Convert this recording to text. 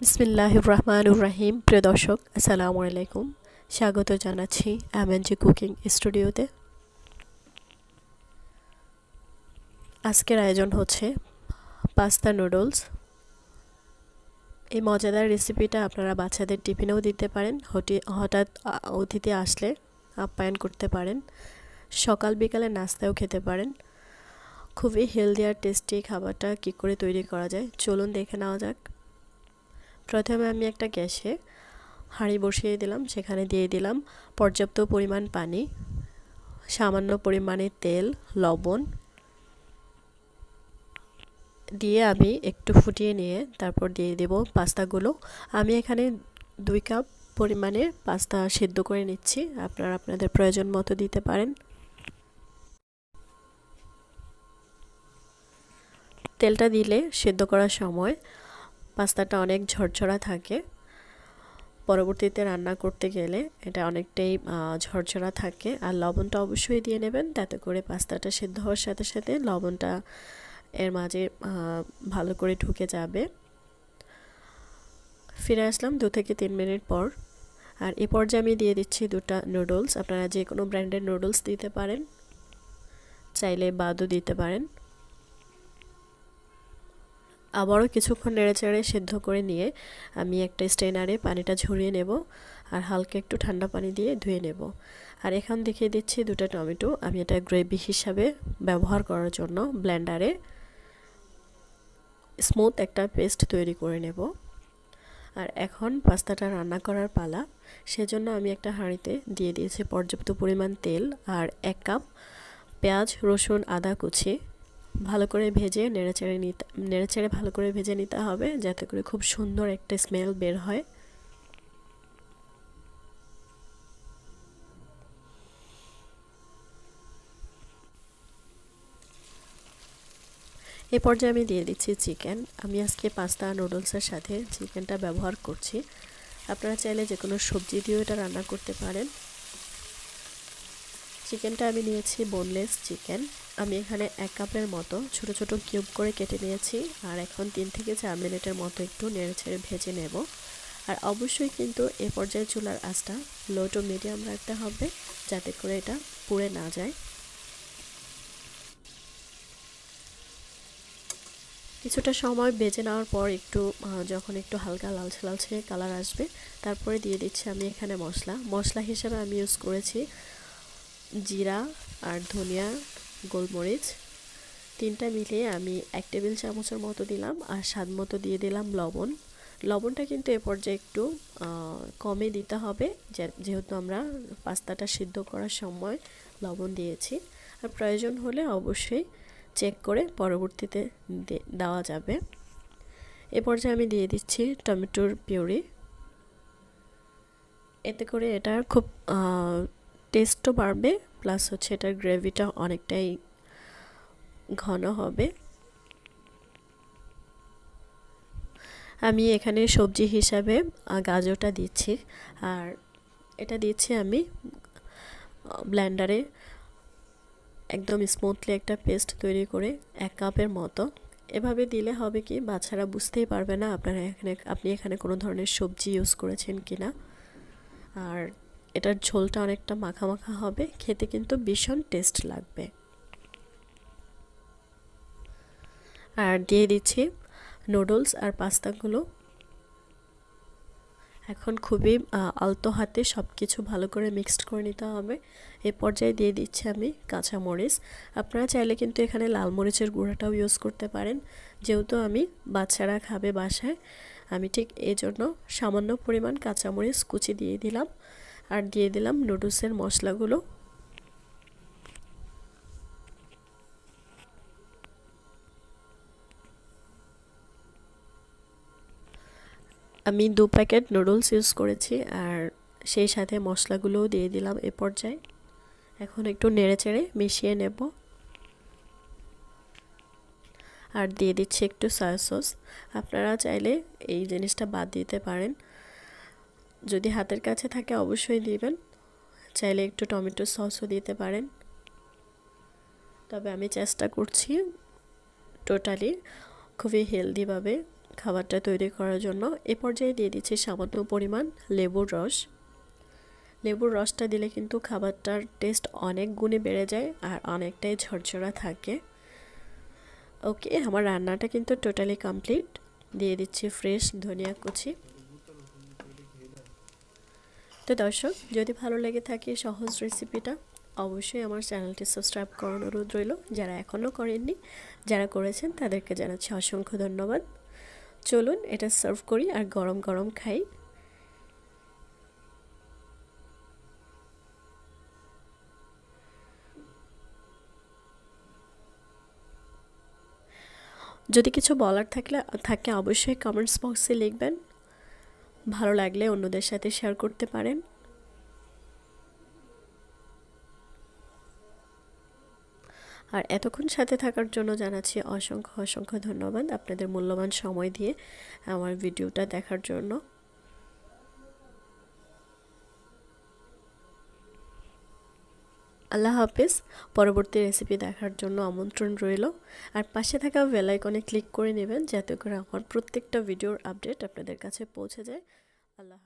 বিসমিল্লাহির রহমানুর রাহিম প্রিয় দর্শক, আসসালামু আলাইকুম। স্বাগত জানাচ্ছি এমএনজি কুকিং স্টুডিওতে আজকের আয়োজন হচ্ছে পাস্তা নুডলস। এই মজাদার রেসিপিটা আপনারা বাচ্চাদের টিফিনেও দিতে পারেন, হটি, হঠাৎ অতিথি আসলে আপ্যায়ন করতে পারেন, সকাল বিকালে নাস্তাও খেতে পারেন। খুবই হেলদি আর টেস্টি খাবারটা কী করে তৈরি করা যায়? চলুন দেখে নেওয়া যাক। প্রথমে আমি একটা গ্যাসে হাঁড়ি বসিয়ে দিলাম, সেখানে দিয়ে দিলাম পর্যাপ্ত পরিমাণ পানি, সামান্য পরিমাণে তেল, লবণ দিয়ে আমি একটু ফুটিয়ে নিয়ে তারপর দিয়ে দেব পাস্তাগুলো। আমি এখানে দুই কাপ পরিমাণে পাস্তা সেদ্ধ করে নিচ্ছি, আপনারা আপনাদের প্রয়োজন মতো দিতে পারেন। তেলটা দিলে সেদ্ধ করার সময় পাস্তাটা অনেক ঝরঝরা থাকে। পরবর্তীতে রান্না করতে গেলে এটা অনেকটাই ঝরঝরা থাকে। আর লবণটা অবশ্যই দিয়ে নেবেন, তাতে করে পাস্তাটা সেদ্ধ হওয়ার সাথে সাথে লবণটা এর মাঝে ভালো করে ঢুকে যাবে। ফিরে আসলাম দু থেকে তিন মিনিট পর। আর এ পর্যায়ে আমি দিয়ে দিচ্ছি দুটা নুডলস আপনারা যে কোনো ব্র্যান্ডের নুডলস দিতে পারেন, চাইলে বাদও দিতে পারেন। আবারও কিছুক্ষণ নেড়েচেড়ে সেদ্ধ করে নিয়ে আমি একটা স্টেনারে পানিটা ঝরিয়ে নেব আর হালকা একটু ঠান্ডা পানি দিয়ে ধুয়ে নেব। আর এখান দেখিয়ে দিচ্ছি দুটো টমেটো। আমি এটা গ্রেভি হিসাবে ব্যবহার করার জন্য ব্লেন্ডারে স্মুথ একটা পেস্ট তৈরি করে নেব। আর এখন পাস্তাটা রান্না করার পালা। সেজন্য আমি একটা হাঁড়িতে দিয়ে দিয়েছি পর্যাপ্ত পরিমাণ তেল আর এক কাপ পেঁয়াজ, রসুন, আদা কুচি। ভালো করে ভেজে নেড়েচেড়ে নিতে, নেড়েচেড়ে ভালো করে ভেজে নিতে হবে যাতে করে খুব সুন্দর একটা স্মেল বের হয়। এ পর্যায়ে আমি দিয়ে দিচ্ছি চিকেন। আমি আজকে পাস্তা নুডলসের সাথে চিকেনটা ব্যবহার করছি। আপনারা চাইলে যে কোনো সবজি দিয়েও এটা রান্না করতে পারেন। চিকেনটা আমি নিয়েছি বোনলেস চিকেন আমি এখানে এক কাপের মতো ছোট ছোট কিউব করে কেটে নিয়েছি, আর এখন তিন থেকে চার মিনিটের মতো একটু নেড়ে ছেড়ে ভেজে নেব। আর অবশ্যই কিন্তু এ পর্যায়ে চুলার আঁচটা লো টু মিডিয়াম রাখতে হবে, যাতে করে এটা পুড়ে না যায়। কিছুটা সময় বেজে নেওয়ার পর একটু যখন একটু হালকা লালচে লালচে কালার আসবে, তারপরে দিয়ে দিচ্ছি আমি এখানে মশলা। মশলা হিসেবে আমি ইউজ করেছি জিরা আর ধনিয়া গোলমরিচ। তিনটা মিলিয়ে আমি এক টেবিল চামচের মতো দিলাম আর স্বাদ মতো দিয়ে দিলাম লবণ। লবণটা কিন্তু এ পর্যায়ে একটু কমে দিতে হবে। যেহেতু আমরা পাস্তাটা সিদ্ধ করার সময় লবণ দিয়েছি। আর প্রয়োজন হলে অবশ্যই চেক করে পরবর্তীতে দেওয়া যাবে। এ পর্যায়ে আমি দিয়ে দিচ্ছি টমেটোর পিউরি। এতে করে এটার খুব টেস্টও বাড়বে। প্লাস হচ্ছে এটার গ্রেভিটা অনেকটাই ঘন হবে। আমি এখানে সবজি হিসাবে গাজরটা দিচ্ছি। আর এটা দিচ্ছি আমি ব্ল্যান্ডারে একদম স্মুথলি একটা পেস্ট তৈরি করে এক কাপের মতো। এভাবে দিলে হবে কি, বাচ্চারা বুঝতেই পারবে না আপনারা এখানে, আপনি এখানে কোনো ধরনের সবজি ইউজ করেছেন কি না আর এটার ঝোলটা অনেকটা মাখা মাখা হবে, খেতে কিন্তু ভীষণ টেস্ট লাগবে। আর দিয়ে দিচ্ছি নুডলস আর পাস্তাগুলো। এখন খুবই আলতো হাতে সব কিছু ভালো করে মিক্সড করে নিতে হবে। এ পর্যায়ে দিয়ে দিচ্ছি আমি কাঁচা মরিচ আপনারা চাইলে কিন্তু এখানে লাল মরিচের গুঁড়াটাও ইউজ করতে পারেন। যেহেতু আমি বাচ্চারা খাবে বাসায়, আমি ঠিক এই জন্য সামান্য পরিমাণ কাঁচামরিচ কুচি দিয়ে দিলাম। আর দিয়ে দিলাম নুডলসের মশলাগুলো। আমি দু প্যাকেট নুডলস ইউজ করেছি আর সেই সাথে মশলাগুলোও দিয়ে দিলাম এ পর্যায়ে। এখন একটু নেড়ে চেড়ে মিশিয়ে নেব। আর দিয়ে দিচ্ছি একটু সয়া সস আপনারা চাইলে এই জিনিসটা বাদ দিতে পারেন। যদি হাতের কাছে থাকে অবশ্যই দিবেন। চাইলে একটু টমেটো সসও দিতে পারেন। তবে আমি চেষ্টা করছি টোটালি খুবই হেলদিভাবে খাবারটা তৈরি করার জন্য। এ পর্যায়ে দিয়ে দিচ্ছি সামান্য পরিমাণ লেবুর রস। লেবুর রসটা দিলে কিন্তু খাবারটার টেস্ট অনেক গুণে বেড়ে যায় আর অনেকটাই ঝরঝরা থাকে। ওকে, আমার রান্নাটা কিন্তু টোটালি কমপ্লিট। দিয়ে দিচ্ছি ফ্রেশ ধনিয়া কুচি। তো দর্শক, যদি ভালো লেগে থাকে সহজ রেসিপিটা অবশ্যই আমার চ্যানেলটি সাবস্ক্রাইব করার অনুরোধ রইল। যারা এখনও করেননি, যারা করেছেন তাদেরকে জানাচ্ছি অসংখ্য ধন্যবাদ। চলুন এটা সার্ভ করি আর গরম গরম খাই। যদি কিছু বলার থাকলে, থাকে অবশ্যই কমেন্টস বক্সে লিখবেন। ভালো লাগলে অন্যদের সাথে শেয়ার করতে পারেন। আর এতক্ষণ সাথে থাকার জন্য জানাচ্ছি অসংখ্য অসংখ্য ধন্যবাদ আপনাদের মূল্যবান সময় দিয়ে আমার ভিডিওটা দেখার জন্য। আল্লাহ হাফেজ। পরবর্তী রেসিপি দেখার জন্য আমন্ত্রণ রইল। আর পাশে থাকা বেলাইকনে ক্লিক করে নেবেন, যাতে করে আমার প্রত্যেকটা ভিডিওর আপডেট আপনাদের কাছে পৌঁছে যায়। আল্লাহ